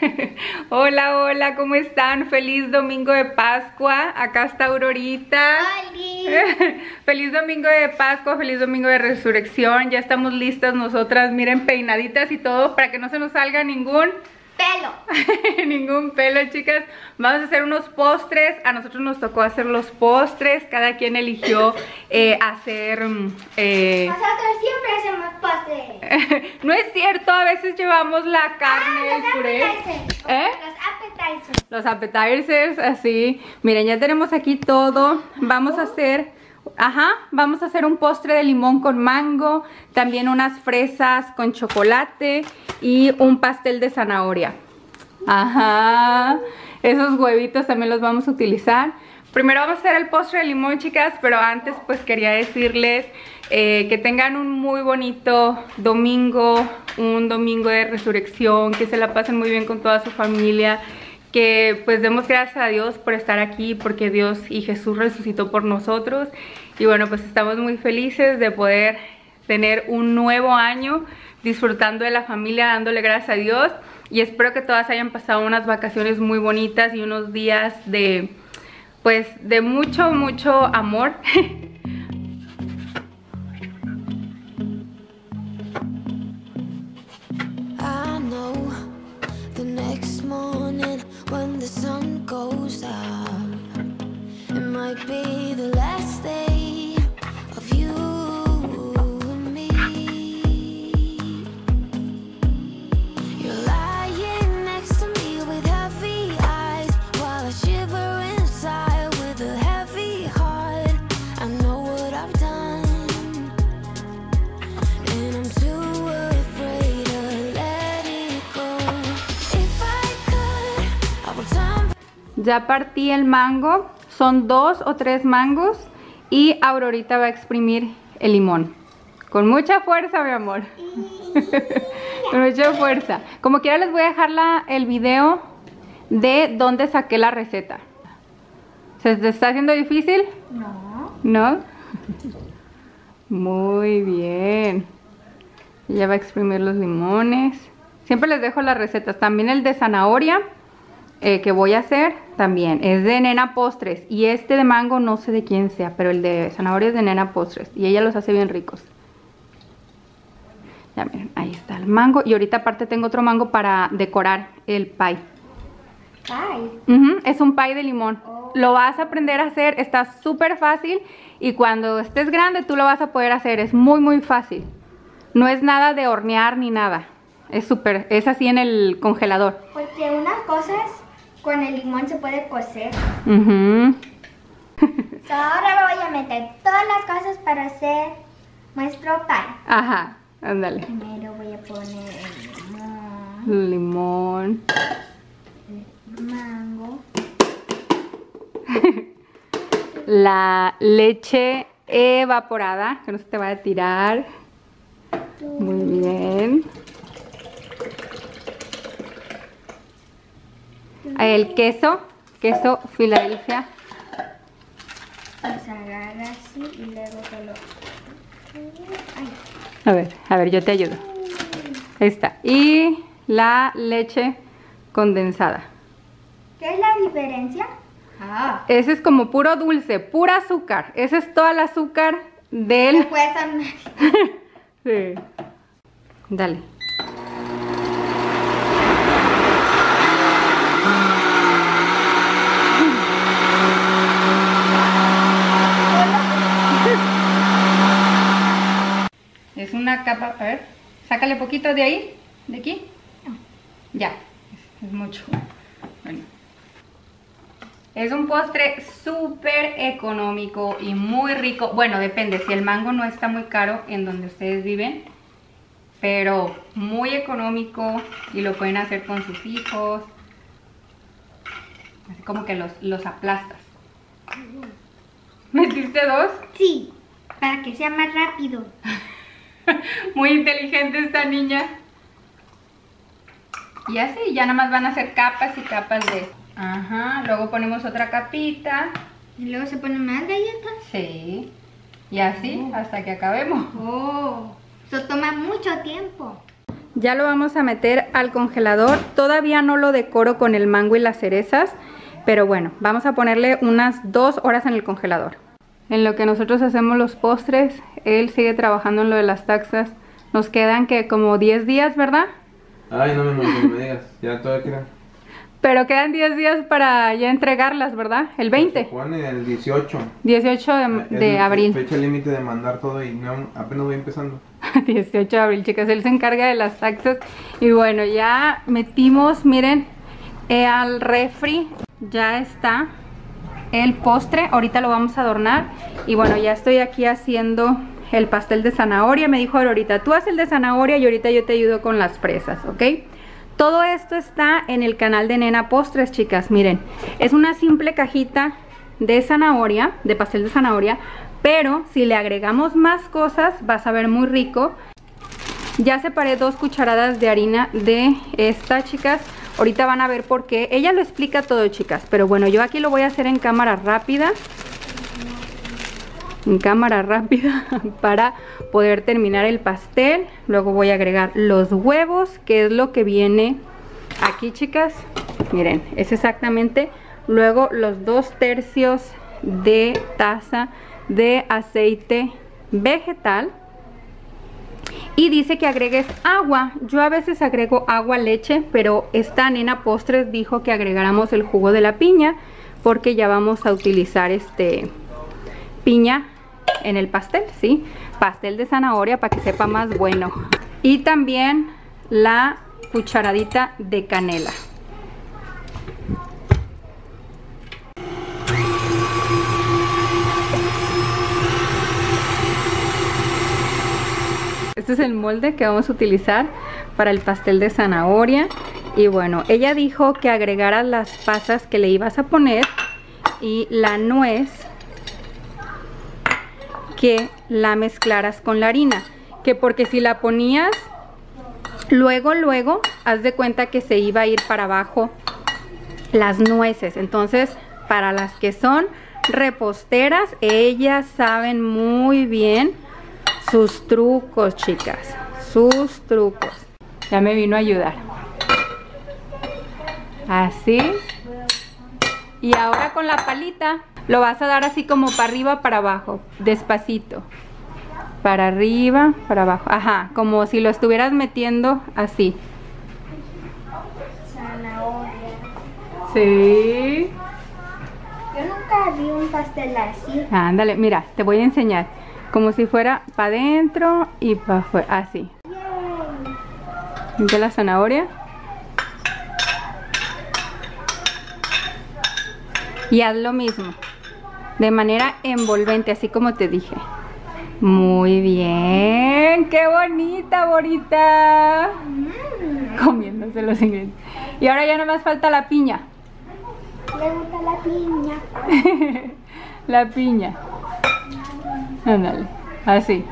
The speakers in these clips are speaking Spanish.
hola, hola, ¿cómo están? Feliz domingo de Pascua. Acá está Aurorita. feliz domingo de Pascua, feliz domingo de resurrección. Ya estamos listas nosotras, miren, peinaditas y todo para que no se nos salga ningún pelo. Ningún pelo, chicas. Vamos a hacer unos postres. A nosotros nos tocó hacer los postres. Cada quien eligió eh, hacer... Mm, eh... Nosotros siempre hacemos postres. no es cierto, a veces llevamos la carne, ah, el puré. ¿Eh? Los appetizers. Los appetizers, así. Miren, ya tenemos aquí todo. Vamos a hacer... Ajá, vamos a hacer un postre de limón con mango, también unas fresas con chocolate y un pastel de zanahoria. Ajá, esos huevitos también los vamos a utilizar. Primero vamos a hacer el postre de limón, chicas, pero antes pues quería decirles eh, que tengan un muy bonito domingo, un domingo de resurrección, que se la pasen muy bien con toda su familia, que pues demos gracias a Dios por estar aquí, porque Dios y Jesús resucitó por nosotros. Y bueno, pues estamos muy felices de poder tener un nuevo año disfrutando de la familia, dándole gracias a Dios. Y espero que todas hayan pasado unas vacaciones muy bonitas y unos días de, pues, de mucho, mucho amor. Ya partí el mango, son dos o tres mangos y Aurorita va a exprimir el limón. Con mucha fuerza, mi amor. Con mucha fuerza. Como quiera les voy a dejar la, el video de dónde saqué la receta. ¿Se te está haciendo difícil? No. ¿No? Muy bien. Ya va a exprimir los limones. Siempre les dejo las recetas. También el de zanahoria eh, que voy a hacer también es de Nena Postres. Y este de mango no sé de quién sea, pero el de zanahoria es de Nena Postres. Y ella los hace bien ricos. Ya miren, ahí está el mango. Y ahorita aparte tengo otro mango para decorar el pie. Pie. es un pie de limón. Oh. Lo vas a aprender a hacer, está súper fácil. Y cuando estés grande tú lo vas a poder hacer. Es muy muy fácil. No es nada de hornear ni nada. Es súper, es así en el congelador. Porque unas cosas con el limón se puede cocer. ahora voy a meter todas las cosas para hacer nuestro pie. Ajá, ándale. Primero voy a poner el limón. Limón. El mango. La leche evaporada, que no se te vaya a tirar. Muy bien. El queso, queso Filadelfia. Se agarra así y luego solo... A ver, a ver, yo te ayudo. Ahí está. Y la leche condensada. ¿Qué es la diferencia? Ah. Ese es como puro dulce, pura azúcar. Ese es todo el azúcar del... sí. Dale. Es una capa, a ver, sácale poquito de ahí, de aquí. Ya, es, mucho. Bueno. Es un postre súper económico y muy rico. Bueno, depende, si el mango no está muy caro en donde ustedes viven, pero muy económico y lo pueden hacer con sus hijos. Así como que los, los aplastas. ¿Metiste dos? Sí, para que sea más rápido. Muy inteligente esta niña. Y así, ya nada más van a hacer capas y capas de... Ajá, luego ponemos otra capita. ¿Y luego se ponen más galletas? Sí. Y así, oh. hasta que acabemos. Oh, eso toma mucho tiempo. Ya lo vamos a meter al congelador. Todavía no lo decoro con el mango y las cerezas. Pero bueno, vamos a ponerle unas dos horas en el congelador. En lo que nosotros hacemos los postres, él sigue trabajando en lo de las taxas. Nos quedan que como 10 días, ¿verdad? Ay, no me, no me digas, ya todavía queda. Pero quedan 10 días para ya entregarlas, ¿verdad? El 20. Juan, el 18. 18 de, abril. Fecha límite de mandar todo y no, apenas voy empezando. 18 de abril, chicas. Él se encarga de las taxas. Y bueno, ya metimos, miren, eh, al refri. Ya está el postre. Ahorita lo vamos a adornar. Y bueno, ya estoy aquí haciendo el pastel de zanahoria. Me dijo ahorita, tú haces el de zanahoria y ahorita yo te ayudo con las fresas, ¿ok? Todo esto está en el canal de Nena Postres, chicas. Miren, es una simple cajita de zanahoria, de pastel de zanahoria, pero si le agregamos más cosas va a saber muy rico. Ya separé dos cucharadas de harina de esta, chicas. Ahorita van a ver por qué. Ella lo explica todo, chicas, pero bueno, yo aquí lo voy a hacer en cámara rápida. En cámara rápida para poder terminar el pastel. Luego voy a agregar los huevos, que es lo que viene aquí, chicas. Miren, es exactamente. Luego los dos tercios de taza de aceite vegetal. Y dice que agregues agua. Yo a veces agrego agua, leche, pero esta nena postres dijo que agregáramos el jugo de la piña porque ya vamos a utilizar este piña en el pastel, ¿sí? Pastel de zanahoria para que sepa más bueno. Y también la cucharadita de canela. Este es el molde que vamos a utilizar para el pastel de zanahoria. Y bueno, ella dijo que agregaras las pasas que le ibas a poner y la nuez que la mezclaras con la harina. Que porque si la ponías luego, luego, haz de cuenta que se iba a ir para abajo las nueces. Entonces, para las que son reposteras, ellas saben muy bien sus trucos, chicas. Sus trucos. Ya me vino a ayudar. Así. Y ahora con la palita lo vas a dar así como para arriba, para abajo. Despacito. Para arriba, para abajo. Ajá, como si lo estuvieras metiendo así. Zanahoria. Sí. Yo nunca vi un pastel así. Ándale, mira, te voy a enseñar. Como si fuera para adentro y para afuera. Así. ¿De la zanahoria? Y haz lo mismo. De manera envolvente, así como te dije. Muy bien. ¡Qué bonita, bonita! Comiéndose los ingredientes. Y ahora ya no más falta la piña. Le gusta la piña. La piña. Ándale. Así.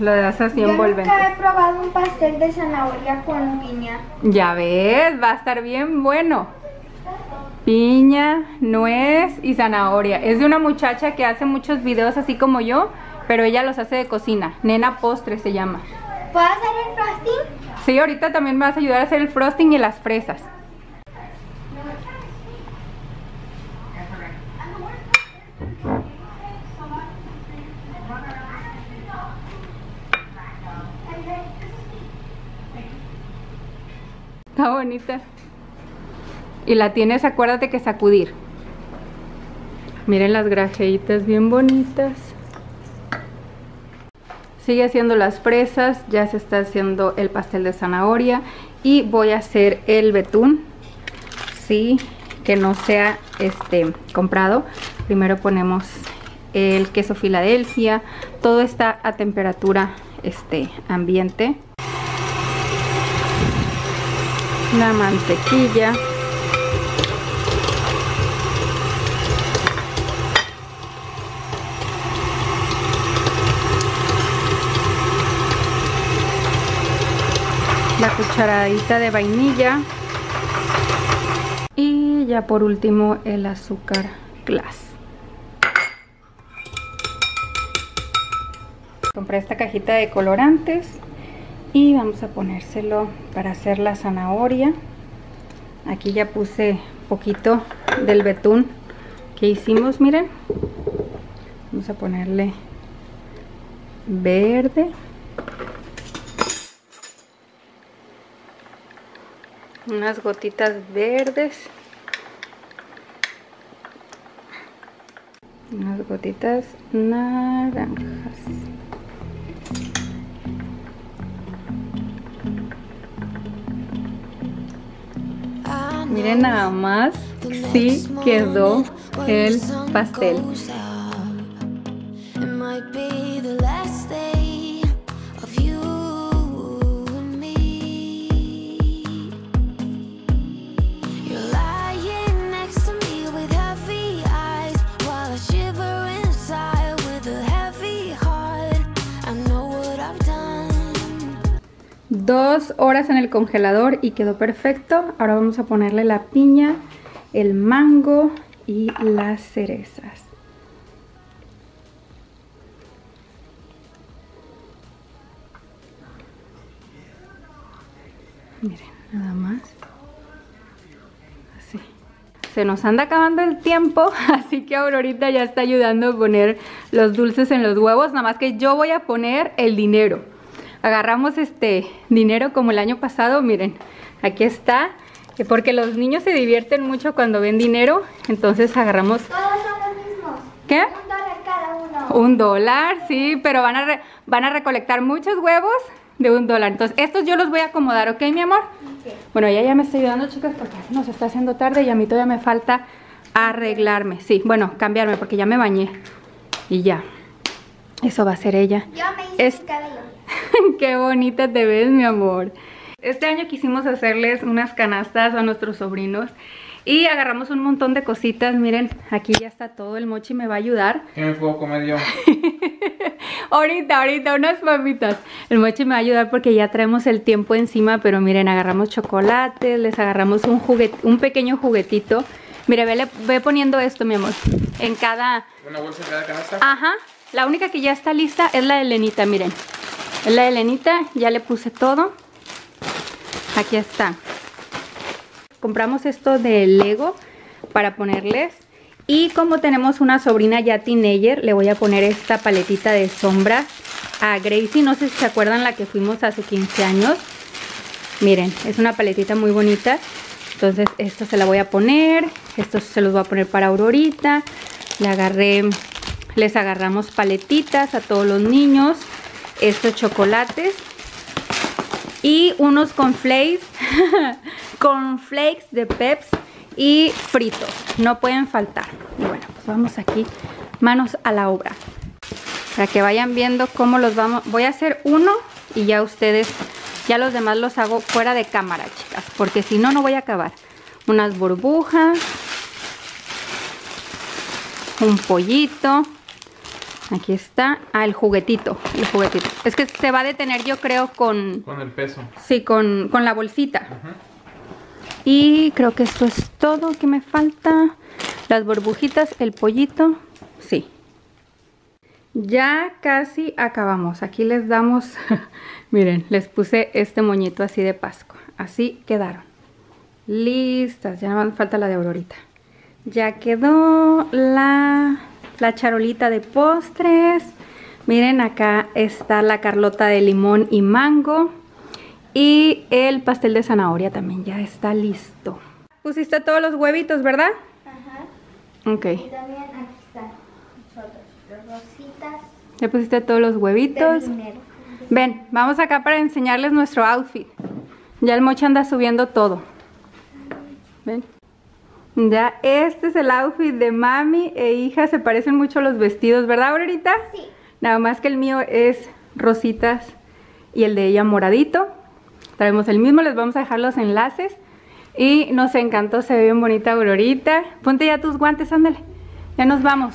Lo das así Yo envolvente. nunca he probado un pastel de zanahoria con piña. Ya ves, va a estar bien bueno. Piña, nuez y zanahoria. Es de una muchacha que hace muchos videos así como yo, pero ella los hace de cocina. Nena Postre se llama. ¿Puedo hacer el frosting? Sí, ahorita también me vas a ayudar a hacer el frosting y las fresas. Está bonita. Y la tienes, acuérdate que sacudir. Miren las grajeitas bien bonitas. Sigue haciendo las fresas, ya se está haciendo el pastel de zanahoria y voy a hacer el betún. Sí, que no sea este comprado. Primero ponemos el queso Filadelfia. Todo está a temperatura este ambiente. La mantequilla. La cucharadita de vainilla y ya por último el azúcar glass compré esta cajita de colorantes Y vamos a ponérselo para hacer la zanahoria. Aquí ya puse poquito del betún que hicimos, miren. Vamos a ponerle verde. Unas gotitas verdes. Unas gotitas naranjas. Miren nada más si quedó el pastel. En el congelador y quedó perfecto. Ahora vamos a ponerle la piña, el mango y las cerezas. Miren, nada más. Así. Se nos anda acabando el tiempo, así que Aurorita ya está ayudando a poner los dulces en los huevos. Nada más que yo voy a poner el dinero. Agarramos este dinero como el año pasado, miren, aquí está. eh, Porque los niños se divierten mucho cuando ven dinero, entonces agarramos... Todos son los mismos. ¿Qué? Un dólar cada uno. Un dólar, sí, pero van a, re- van a recolectar muchos huevos de un dólar. Entonces, estos yo los voy a acomodar, ¿ok, mi amor? Bueno, ella ya me está ayudando, chicas, porque nos está haciendo tarde y a mí todavía me falta arreglarme. Sí, bueno, cambiarme porque ya me bañé. Y ya. Eso va a ser ella. Yo me hice cabello. Qué bonita te ves, mi amor. Este año quisimos hacerles unas canastas a nuestros sobrinos y agarramos un montón de cositas. Miren, aquí ya está todo. El mochi me va a ayudar. ¿Qué me puedo comer yo? Ahorita, ahorita, unas papitas. El mochi me va a ayudar porque ya traemos el tiempo encima, pero miren, agarramos chocolates, les agarramos un juguete, un pequeño juguetito. Mire, ve, ve poniendo esto, mi amor, en cada... ¿Una bolsa en cada canasta? Ajá, la única que ya está lista es la de Lenita, miren. La de Lenita, ya le puse todo. Aquí está. Compramos esto de Lego para ponerles. Y como tenemos una sobrina ya teenager, le voy a poner esta paletita de sombra a Gracie. No sé si se acuerdan la que fuimos hace 15 años. Miren, es una paletita muy bonita. Entonces, esto se la voy a poner. Esto se los voy a poner para Aurorita. Le agarré, les agarramos paletitas a todos los niños. Estos chocolates. Y unos conflakes. conflakes de Peps y fritos. No pueden faltar. Y bueno, pues vamos aquí. Manos a la obra. Para que vayan viendo cómo los vamos. Voy a hacer uno y ya ustedes, ya los demás los hago fuera de cámara, chicas. Porque si no, no voy a acabar. Unas burbujas. Un pollito. Aquí está. Ah, el juguetito. El juguetito. Es que se va a detener, yo creo, con. Con el peso. Sí, con, con la bolsita. Y creo que esto es todo que me falta. Las burbujitas, el pollito. Sí. Ya casi acabamos. Aquí les damos, miren, les puse este moñito así de Pascua. Así quedaron. Listas. Ya más falta la de Aurorita. Ya quedó la, la charolita de postres. Miren, acá está la carlota de limón y mango. Y el pastel de zanahoria también ya está listo. Pusiste todos los huevitos, ¿verdad? Ajá. Ok. Y también aquí están los rositas Ya pusiste todos los huevitos. Ven, vamos acá para enseñarles nuestro outfit. Ya el mocha anda subiendo todo. Ven. Ya este es el outfit de mami e hija. Se parecen mucho los vestidos, ¿verdad, Aurorita? Sí. Nada más que el mío es rositas y el de ella moradito. Traemos el mismo, les vamos a dejar los enlaces. Y nos encantó, se ve bien bonita Aurorita. Ponte ya tus guantes, ándale. Ya nos vamos.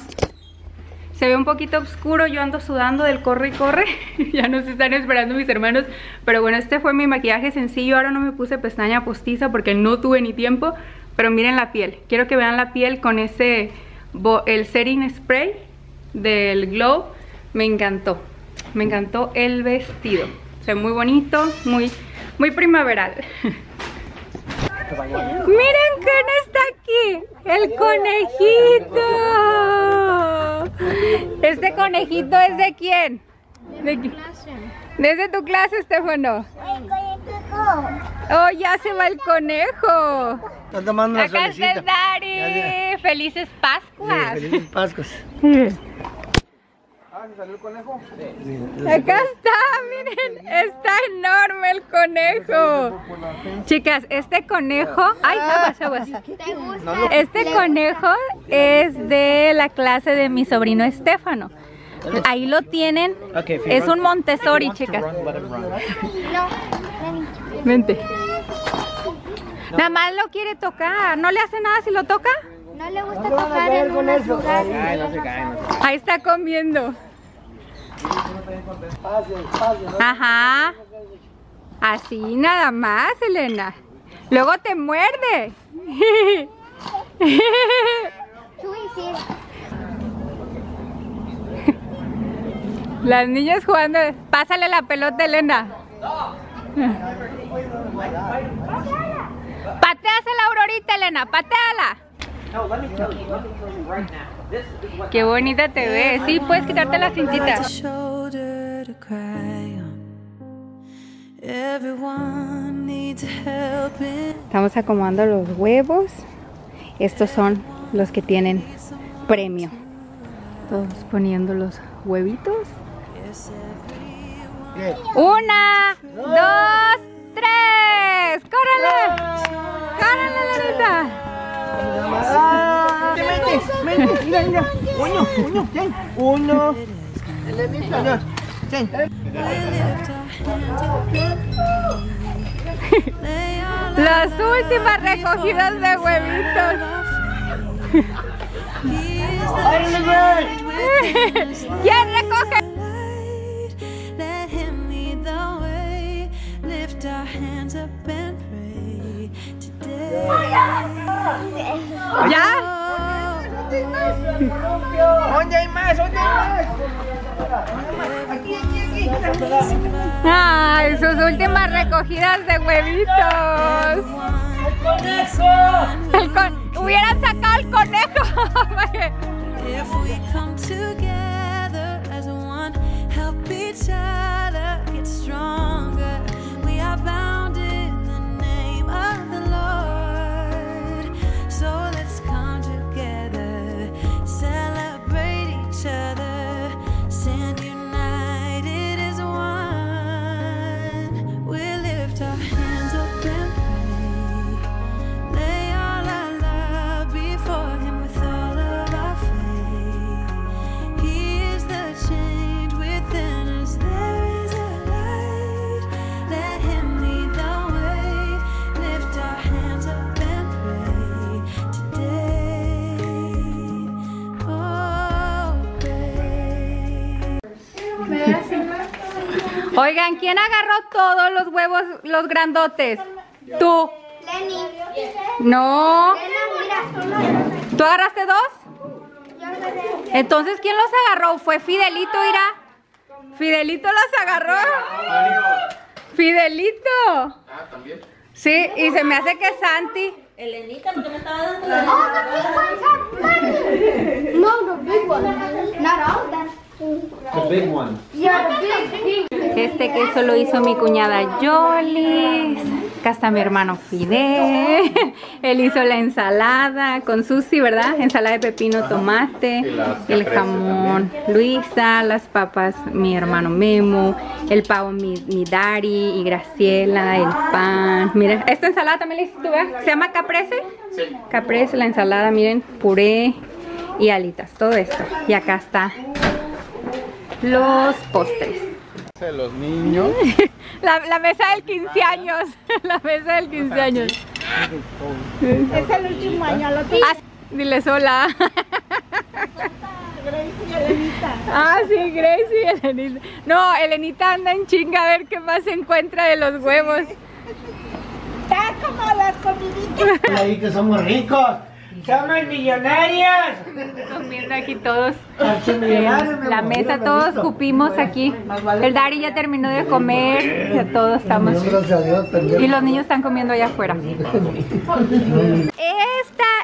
Se ve un poquito oscuro, yo ando sudando del corre y corre. ya nos están esperando mis hermanos. Pero bueno, este fue mi maquillaje sencillo. Ahora no me puse pestaña postiza porque no tuve ni tiempo. Pero miren la piel. Quiero que vean la piel con ese, el setting spray del Glow. Me encantó. Me encantó el vestido. Se ve muy bonito, muy, muy primaveral. Miren quién está aquí, el conejito. Este conejito es de quién? ¿De Desde tu clase, Estefano. Oh, ya se va el conejo. Está tomando una Acá está el. Dari. Felices Pascuas. Sí, felices Pascuas. Ah, ¿se salió el conejo? Acá está, miren, está enorme el conejo. Chicas, este conejo, ay, aguas, aguas. ¿Te gusta? Este conejo es de la clase de mi sobrino Estefano. Ahí lo tienen. Es un Montessori, chicas. No. Vente. Nada más lo quiere tocar. ¿No le hace nada si lo toca? No le gusta tocar en unos lugares. Ay, no se cae, no se cae. Ahí está comiendo. Ajá. Así nada más, Elena. Luego te muerde. Chuy, sí. Las niñas jugando. Pásale la pelota, Elena. Pateasela, Aurorita, Elena. Pateala. Qué bonita te ves. Sí, puedes quitarte la cintita. Estamos acomodando los huevos. Estos son los que tienen premio. Todos poniendo los huevitos. Una, dos, tres. ¡Córrele! ¡Córrele, Lenita! Mira, mira. Uno, uno, ten. Uno. Uno, ten. Las últimas recogidas de huevitos. ¿Quién recoge? Let him lead the way. Lift our hands up and pray today. ¿Ya? ¿Dónde hay más? ¿Dónde hay más? Aquí, aquí, aquí. Ay, sus últimas recogidas de huevitos. El con- Hubieran sacado el conejo. If we come together as one, help each other stronger. Oigan, ¿quién agarró todos los huevos, los grandotes? Tú. Lenny. No. ¿Tú agarraste dos? Yo agarré. Entonces, ¿quién los agarró? Fue Fidelito, Ira. Fidelito los agarró. Fidelito. Ah, también. Sí, y se me hace que Santi. Oh, the big ones have money. No, the big ones. Not all. The big one. Este queso lo hizo mi cuñada Jolis. Acá está mi hermano Fidel. Él hizo la ensalada con Susi, ¿verdad? Ensalada de pepino, tomate, el jamón Luisa, las papas mi hermano Memo, el pavo mi, mi Dari y Graciela, el pan. Miren, esta ensalada también la hiciste tú, ¿verdad? ¿Se llama caprese? Sí. Caprese, la ensalada, miren, puré y alitas, todo esto. Y acá está los postres. De los niños. La, la mesa del 15 años. La mesa del 15 años. Es el último año, otro Ah, diles hola. Grace y Elenita. Ah, sí, Gracie y Elenita. No, Elenita anda en chinga a ver qué más se encuentra de los huevos. Está como las comiditas. Ahí que somos ricos. ¡Somos millonarios! Comiendo aquí todos. La mesa, todos cupimos aquí. El Dari ya terminó de comer. Ya todos estamos. Y los niños están comiendo allá afuera. Esta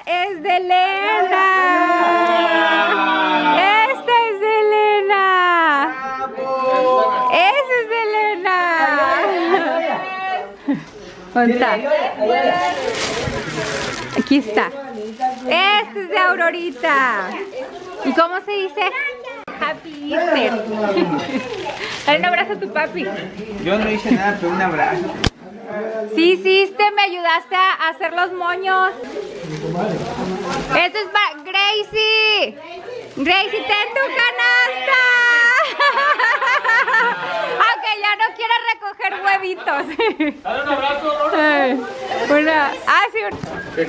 es de Elena. Esta es de Elena. Esa es de Elena. ¿Dónde está? Aquí está. Este es de Aurorita. ¿Y cómo se dice? Happy Easter. Dale un abrazo a tu papi. Yo no hice nada, pero un abrazo. Sí hiciste, me ayudaste a hacer los moños. Esto es para Gracie. Gracie, ten tu canasta. Aunque ya no quiere recoger huevitos. Dale un abrazo, Una, ah, sí, un-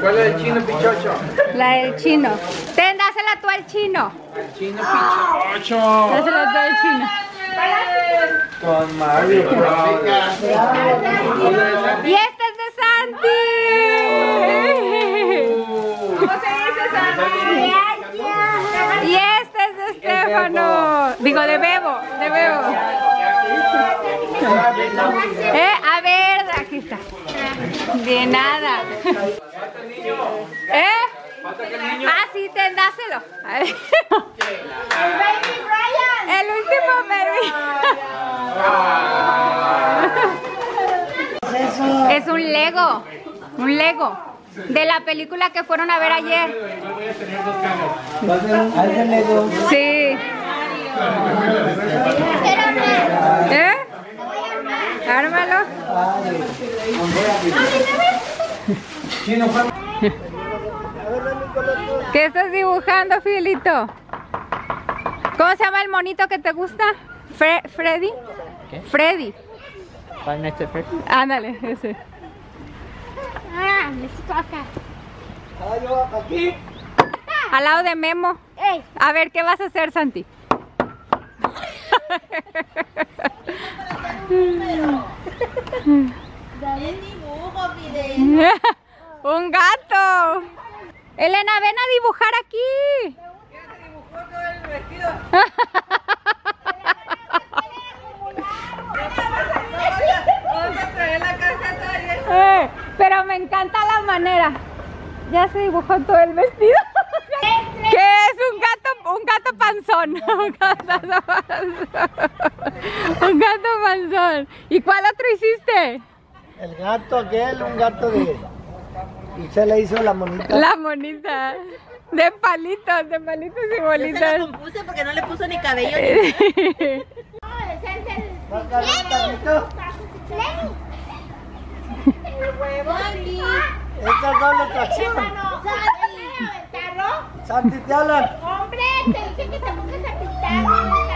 ¿Cuál es el chino pichocho? la del chino. Ten, dásela tú al chino. Chino pichocho. Dásela tú al chino. Con Mario. Y este es de Santi. ¿Cómo se dice Santi? Y este Digo, de Bebo, de Bebo. Eh, a ver, aquí está. De nada. ¿Eh? Ah, sí, ten, dáselo. A ver. El último baby. Es un Lego. Un Lego. De la película que fueron a ver ayer. Sí. ¿Eh? Ármalo. ¿Qué estás dibujando, Fidelito? ¿Cómo se llama el monito que te gusta? Fre- ¿Freddy? Freddy. Ándale, ese. Ah, me toca. Aquí. Al lado de Memo. Ey, A ver, ¿qué vas a hacer, Santi? Un gato. Elena, ven a dibujar aquí. Eh, pero me encanta la manera. Ya se dibujó todo el vestido. Panzón. Un gato panzón. Un gato panzón. ¿Y cuál otro hiciste? El gato aquel, un gato de... Y se le hizo la monita. La monita. De palitos, de palitos y bolitas. compuse porque no le puso ni cabello. Esta es doble tracción. Santi, te hablan. hombre, te dije que te pongas a pintar.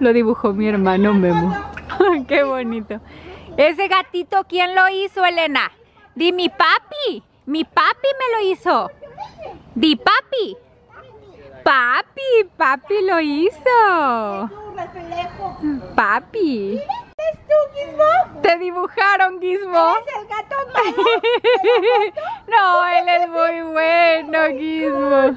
Lo dibujó mi hermano Memo. Qué bonito. Ese gatito, ¿quién lo hizo, Elena? Di mi papi. Mi papi me lo hizo. Di papi. Papi, papi lo hizo. Papi. Te dibujaron, Gizmo. el gato No, él es muy bueno, Gizmo.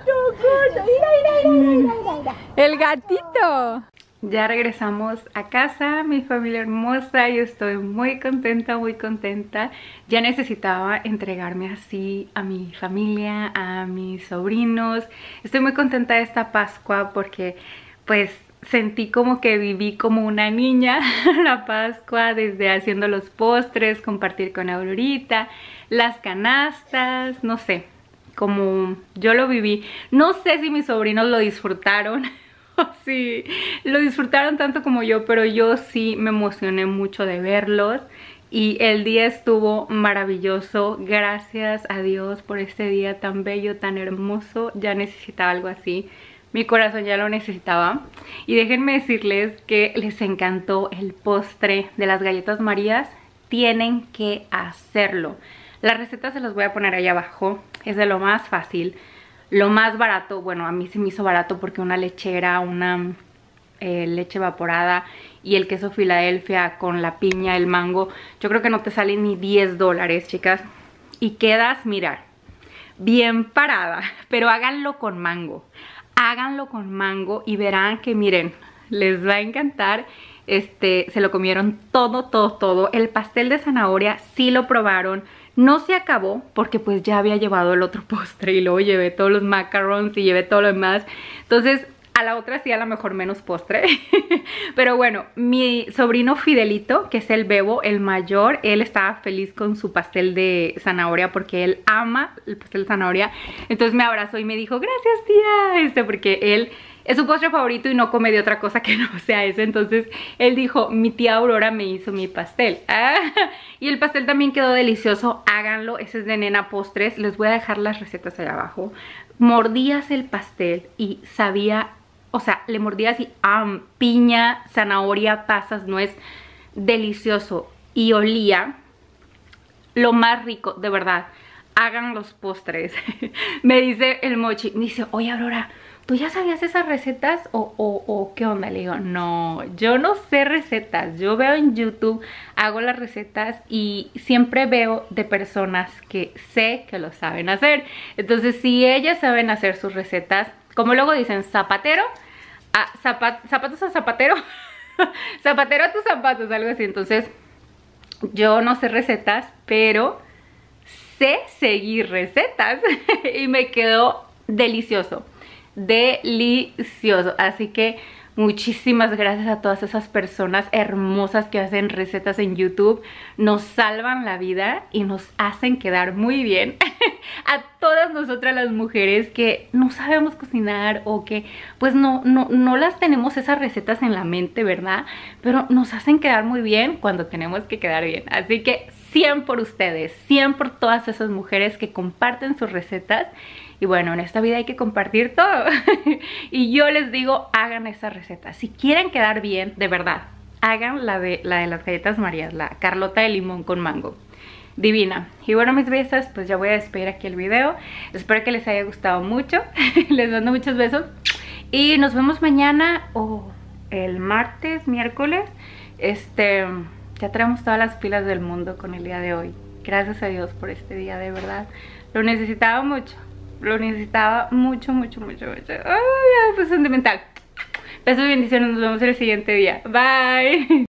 El gatito. Ya regresamos a casa, mi familia hermosa, yo estoy muy contenta, muy contenta. Ya necesitaba entregarme así a mi familia, a mis sobrinos. Estoy muy contenta de esta Pascua porque pues sentí como que viví como una niña la Pascua, desde haciendo los postres, compartir con Aurorita, las canastas, no sé, como yo lo viví. No sé si mis sobrinos lo disfrutaron. si lo disfrutaron tanto como yo, pero yo sí me emocioné mucho de verlos. Y el día estuvo maravilloso. Gracias a Dios por este día tan bello, tan hermoso. Ya necesitaba algo así. Mi corazón ya lo necesitaba. Y déjenme decirles que les encantó el postre de las galletas marías. Tienen que hacerlo. La receta se las voy a poner ahí abajo. Es de lo más fácil. Lo más barato, bueno, a mí se me hizo barato porque una lechera, una eh, leche evaporada y el queso Filadelfia con la piña, el mango, yo creo que no te salen ni 10 dólares, chicas. Y quedas, mirar, bien parada, pero háganlo con mango. Háganlo con mango y verán que miren, les va a encantar. Este, se lo comieron todo, todo, todo. El pastel de zanahoria sí lo probaron. No se acabó porque pues ya había llevado el otro postre y luego llevé todos los macarons y llevé todo lo demás. Entonces a la otra sí a lo mejor menos postre. Pero bueno, mi sobrino Fidelito, que es el bebo, el mayor, él estaba feliz con su pastel de zanahoria porque él ama el pastel de zanahoria. Entonces me abrazó y me dijo, gracias tía, este, porque él es su postre favorito y no come de otra cosa que no sea ese. Entonces él dijo, mi tía Aurora me hizo mi pastel. y el pastel también quedó delicioso, háganlo, ese es de Nena Postres. Les voy a dejar las recetas allá abajo. Mordías el pastel y sabía o sea, le mordía así, am, piña, zanahoria, pasas, nuez, delicioso. Y olía lo más rico, de verdad. Hagan los postres. me dice el mochi, me dice, oye Aurora, ¿tú ya sabías esas recetas o, o, o, qué onda? Le digo, no, yo no sé recetas, yo veo en YouTube, hago las recetas y siempre veo de personas que sé que lo saben hacer. Entonces, si ellas saben hacer sus recetas, como luego dicen, zapatero, a zapat zapatos a zapatero, zapatero a tus zapatos, algo así. Entonces, yo no sé recetas, pero sé seguir recetas y me quedó delicioso, delicioso. Así que Muchísimas gracias a todas esas personas hermosas que hacen recetas en YouTube. Nos salvan la vida y nos hacen quedar muy bien. a todas nosotras las mujeres que no sabemos cocinar o que pues no, no, no las tenemos esas recetas en la mente, ¿verdad? Pero nos hacen quedar muy bien cuando tenemos que quedar bien. Así que 100 por ustedes, 100 por todas esas mujeres que comparten sus recetas y bueno, en esta vida hay que compartir todo. y yo les digo, hagan esa receta. Si quieren quedar bien, de verdad, hagan la de, la de las galletas marías, la carlota de limón con mango. Divina. Y bueno, mis besas, pues ya voy a despedir aquí el video. Espero que les haya gustado mucho. les mando muchos besos. Y nos vemos mañana o el martes, miércoles. Este, ya traemos todas las pilas del mundo con el día de hoy. Gracias a Dios por este día, de verdad. Lo necesitaba mucho lo necesitaba mucho, mucho, mucho, mucho. Ay, pues sentimental. Besos y bendiciones, nos vemos el siguiente día. Bye.